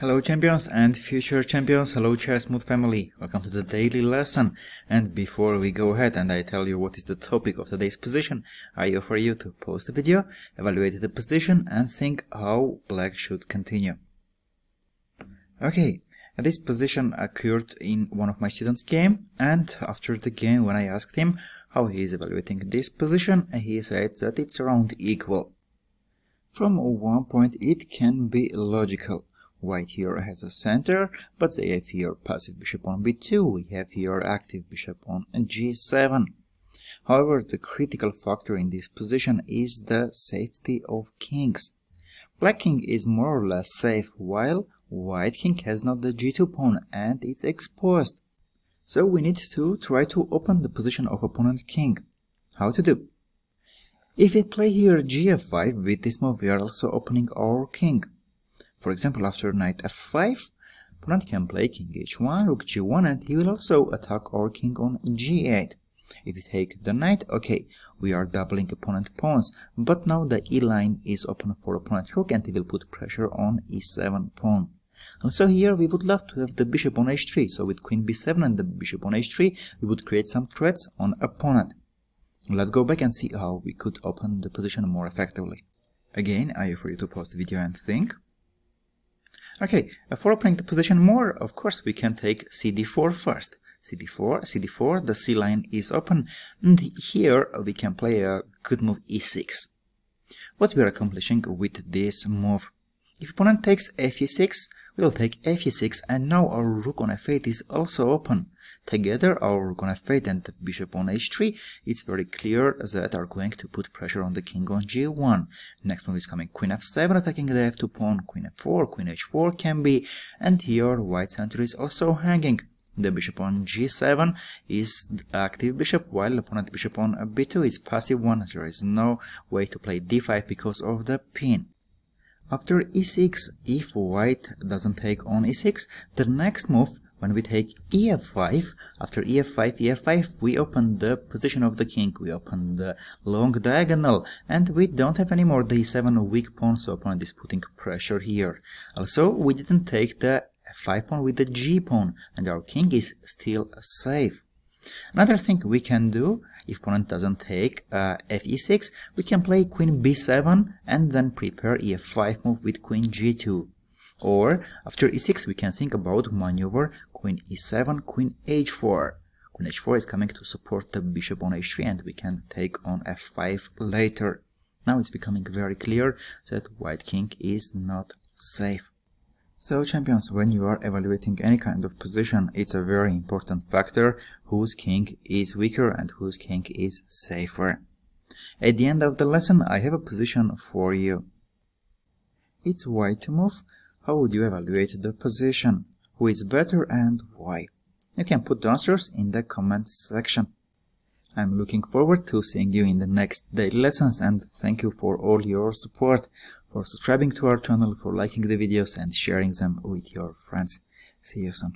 Hello champions and future champions, hello Chessmood family, welcome to the daily lesson and before we go ahead and I tell you what is the topic of today's position, I offer you to pause the video, evaluate the position and think how black should continue. Okay, this position occurred in one of my students game and after the game when I asked him how he is evaluating this position, he said that it's around equal. From one point it can be logical White here has a center, but they have here passive bishop on b2, we have here active bishop on g7. However, the critical factor in this position is the safety of kings. Black king is more or less safe, while white king has not the g2 pawn and it's exposed. So we need to try to open the position of opponent king. How to do? If we play here gf5 with this move, we are also opening our king. For example, after knight f5, opponent can play king h1, rook g1, and he will also attack our king on g8. If we take the knight, okay, we are doubling opponent pawns, but now the e line is open for opponent rook and he will put pressure on e7 pawn. And so here we would love to have the bishop on h3, so with queen b7 and the bishop on h3, we would create some threats on opponent. Let's go back and see how we could open the position more effectively. Again, I offer you to pause the video and think. Okay, for opening the position more, of course, we can take cd4 first. cd4, cd4, the c line is open, and here we can play a good move e6. What we are accomplishing with this move? If opponent takes f 6 we will take f 6 and now our rook on f8 is also open. Together our rook on f8 and the bishop on h3, it's very clear that are going to put pressure on the king on g1. Next move is coming queen f7 attacking the f2 pawn, queen f4, queen h4 can be, and here white center is also hanging. The bishop on g7 is active bishop, while opponent bishop on b2 is passive one. There is no way to play d5 because of the pin. After e6, if white doesn't take on e6, the next move, when we take ef5, after ef5, ef5, we open the position of the king, we open the long diagonal, and we don't have anymore the e7 weak pawn, so opponent is putting pressure here. Also, we didn't take the f5 pawn with the g pawn, and our king is still safe. Another thing we can do, if opponent doesn't take uh, fe6, we can play queen b7 and then prepare e5 move with queen g2. Or, after e6, we can think about maneuver queen e7, queen h4. Queen h4 is coming to support the bishop on h3 and we can take on f5 later. Now it's becoming very clear that white king is not safe. So champions, when you are evaluating any kind of position, it's a very important factor whose king is weaker and whose king is safer. At the end of the lesson, I have a position for you. It's white to move. How would you evaluate the position? Who is better and why? You can put the answers in the comments section. I'm looking forward to seeing you in the next daily lessons and thank you for all your support, for subscribing to our channel, for liking the videos and sharing them with your friends. See you soon.